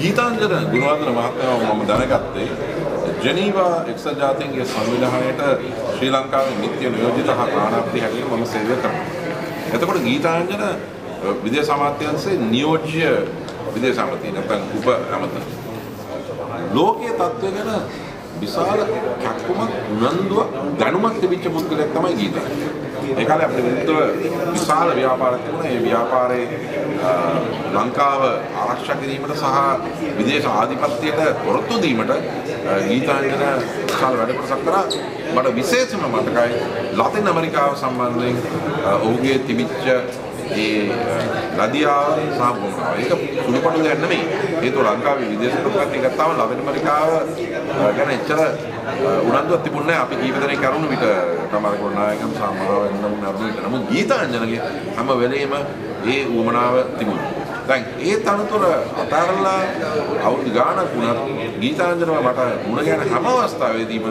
ගීතාංජන ගුණවර්ධන මහත්මයාව මම දැනගත්තේ ජනීවා එක්සත් ජාතීන්ගේ සංවිධානයට ශ්‍රී ලංකාවේ නිත්‍ය නියෝජිත හා ආණාපති හැටියට මම සේවය කරනවා. එතකොට ගීතාංජන විදේශ අමාත්‍යාංශයේ නියෝජ්‍ය විදේශ අමාත්‍ය නැත්නම් උප අමාත්‍ය. ලෝකීය තත්ත්වය ගැන විශාල කැක්කුමක් උනන්දුවක් දැනුමක් තිබිච්ච පුද්ගලයෙක් තමයි ගීතාංජන. ඒ කාලේ අපිට විරුද්ධව විශාල ව්‍යාපාරයක් තිබුණා. ඒ ව්‍යාපාරේ ලංකාව ආරක්ෂා කිරීමට සහ විදේශ ආධිපත්‍යයට පොරොත්තු දීමට ගීතාංජන විශාල වැඩ කොටසක් කරා. මට විශේෂම මතකයි ලතින් ඇමරිකාව සම්බන්ධයෙන් ඔහුගේ තිබිච්ච ඒ නදියාව සහ බොම්බාව. ඒක සුළුපටු දෙයක් නෙමෙයි. හේතුව ලංකාවේ විදේශ ප්‍රතිපත්ති ගත්තාම ලතින් ඇමරිකාව ගැන එච්චර උනන්දුවක් තිබුණේ නැහැ. අපි කීප දෙනෙක් කරුණු විට කමර ගුණනායකම් සමාව වෙනම නරුණු විට. නමුත් ගීතාංජනගේ හැම වෙලේම ඒ උවමනාව තිබුණා. දැන් ඒ තනතුර අතාරලා අවුරුදු ගාණක් වුණත් ගීතාංජනව මට මුණ ගැන හැම අවස්ථාවේදීම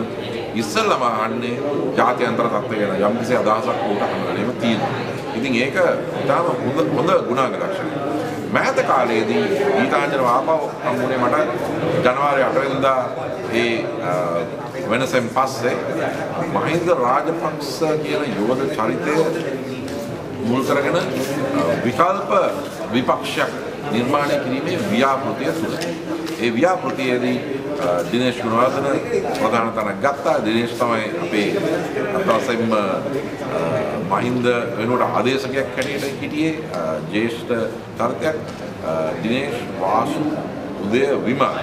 ඉස්සෙල්ලම අහන්නේ ජාත්‍යන්තර තත්ත්වය ගැන යම්කිසි අදහසක් උට හැම වෙලේම තියෙනවා. ඉතින් ඒක ඉතාම හොඳ හොඳ ගුණාංග ලක්ෂණයක්. මෑත කාලයේදී ගීතාංජන ආපහු හම්බුනේ මට ජනවාරි 8 වෙනිදා ඒ වෙනසෙන් පස්සේ මහින්ද රාජපක්ෂ කියන යෝධ චරිතය මුල් කරගෙන විකල්ප විපක්ෂයක් නිර්මාණය කිරීමේ ව්‍යාපෘතිය තුළ. ඒ ව්‍යාපෘතියේදී දිනේශ් ගුණවර්ධන ප්‍රධාන තැනක් ගත්තා. දිනේශ් තමයි අපේ අතවසෙන්ම මහින්ද වෙනුවට ආදේශකයක් හැටියට හිටියේ ජ්‍යෙෂ්ඨ චරිතයක් දිනේශ් වාසු උදය විමා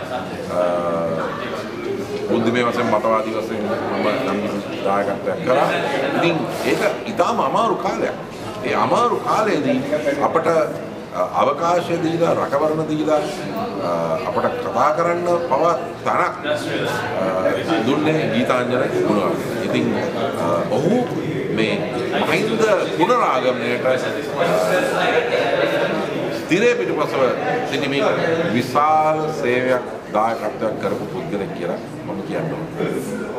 බුද්ධිමය වශයෙන් මතවාදී වශයෙන් මම නම් දායකත්වයක් කරා. ඉතින් ඒක ඊටාම අමාරු කාලයක්. ඒ අමාරු කාලයේදී අපට අවකාශය දීලා රකවරණ දීලා අපට කතා කරන්න පවා තනක් දුන්නේ ගීතාංජන ගුණවර්ධන. ඉතින් ඔහු මේ මහින්ද පුනරාගමනයට තිරේ පිටුපසව සිටිමින් විශාල සේවයක් දායකත්වයක් කරපු පුද්ගලෙක් කියලා මම කියන්න ඕනේ.